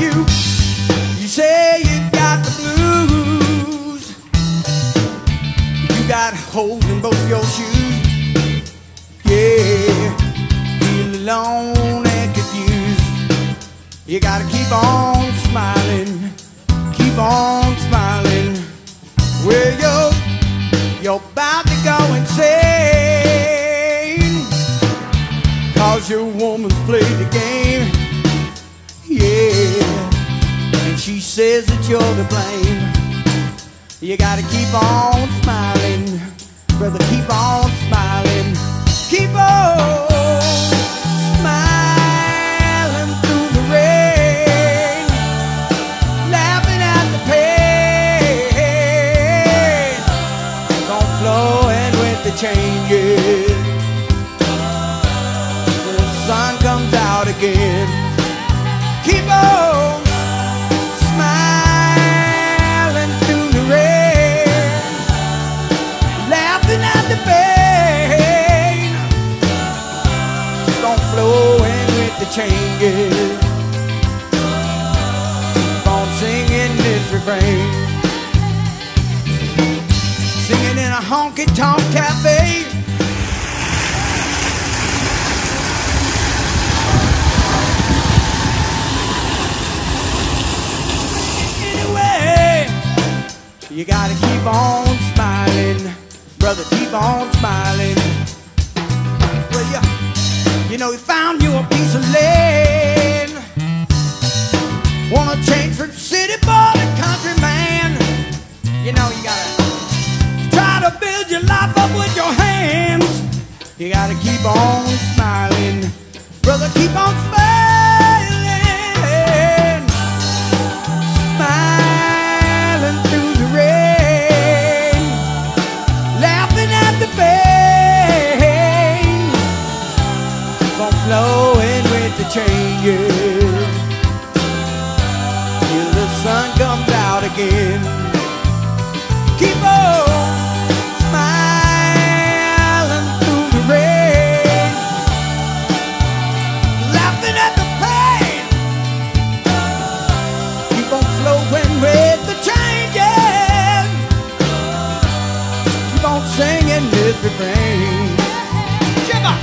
You, you say you got the blues. You got holes in both your shoes. Yeah, feel alone and confused. You gotta keep on smiling, keep on smiling. Well, you're, you're about to go insane. Cause your woman's played the game. Yeah, she says that you're to blame. You gotta keep on smiling, brother. Keep on smiling, flowing with the changes. Keep on singing this refrain. Singing in a honky tonk cafe. anyway. You gotta keep on smiling, brother. Keep on smiling. You, know, he found you a piece of land. Wanna change from city boy to country man. You know, you gotta try to build your life up with your hands. You gotta keep on smiling, brother. Keep on smiling flowing with the changes till the sun comes out again. Keep on smiling through the rain, laughing at the pain. Keep on flowing with the changes. Keep on singing this refrain. Shiver.